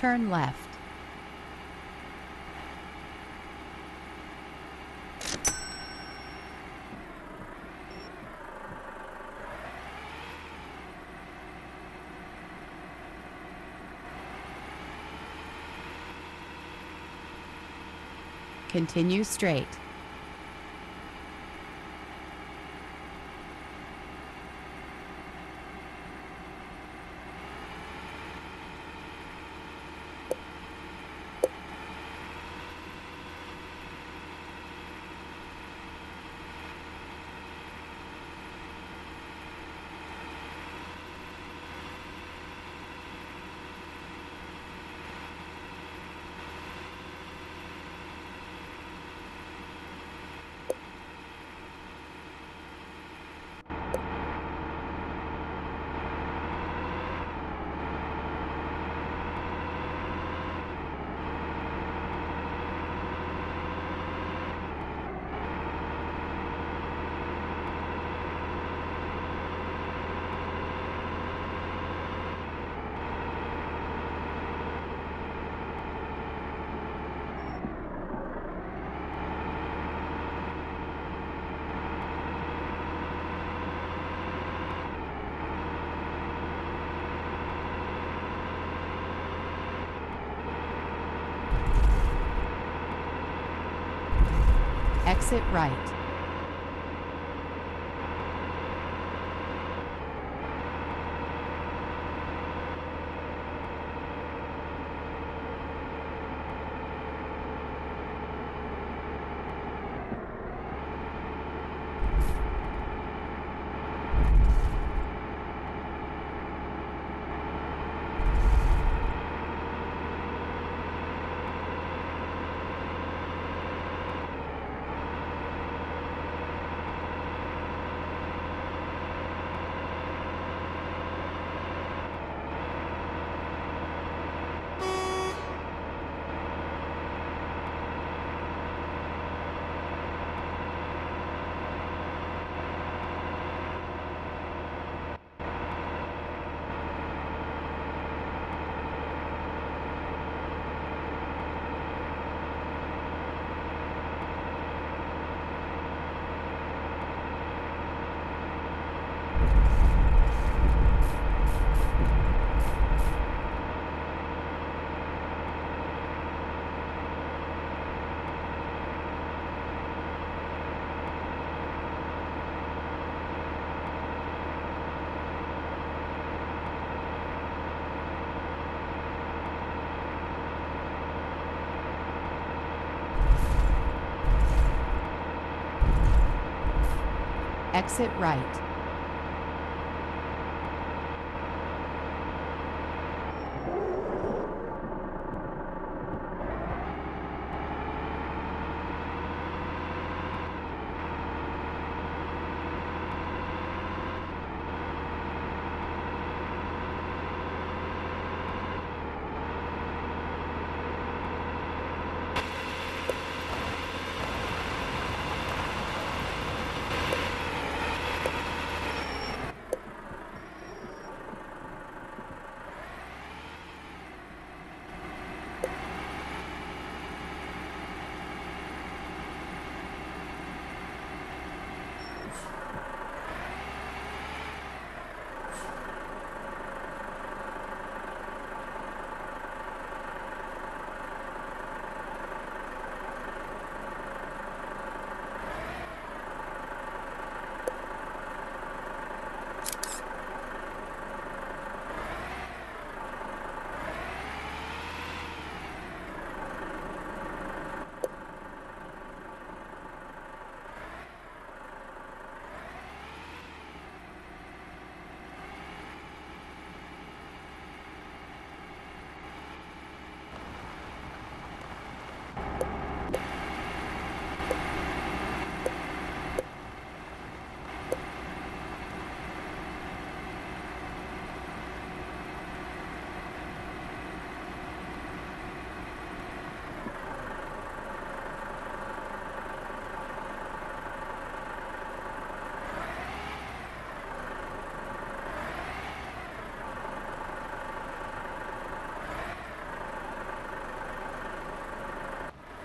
Turn left. Continue straight. Exit right. Exit right.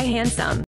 Handsome.